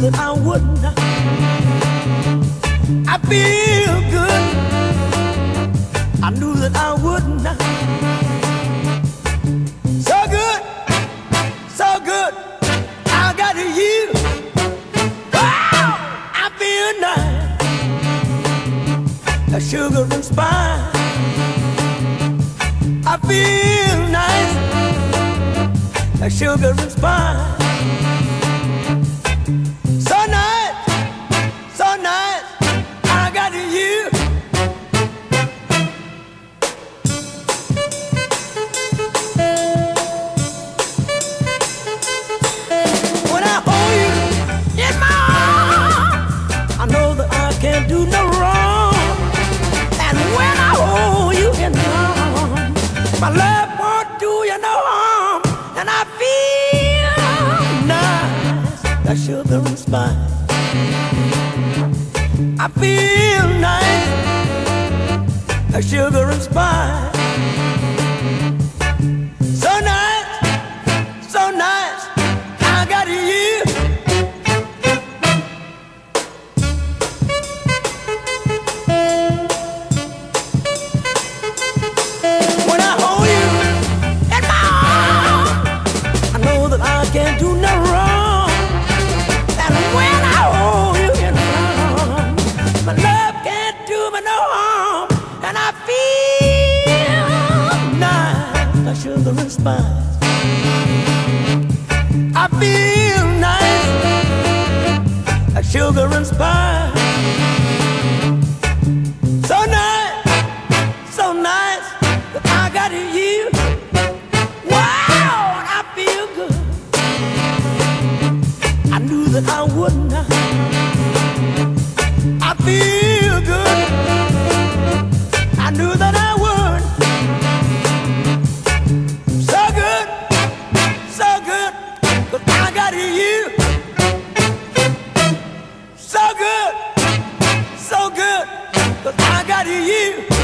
that I wouldn't. I feel good. I knew that I wouldn't. So good, so good. I got you. Wow, I feel nice. A sugar and spice. I feel nice. A sugar and spice. Do no wrong. And when I hold you in my arms, my love won't do you no harm. And I feel nice, that sugar and spice. I feel nice, that sugar and spice. So nice, so nice, I got you. Can't do no wrong. And when I hold you in my arms, my love can't do me no harm. And I feel nice, like sugar and spice. I feel I. Feel good. I knew that I would. So good, so good, I got you. So good, so good, I got you.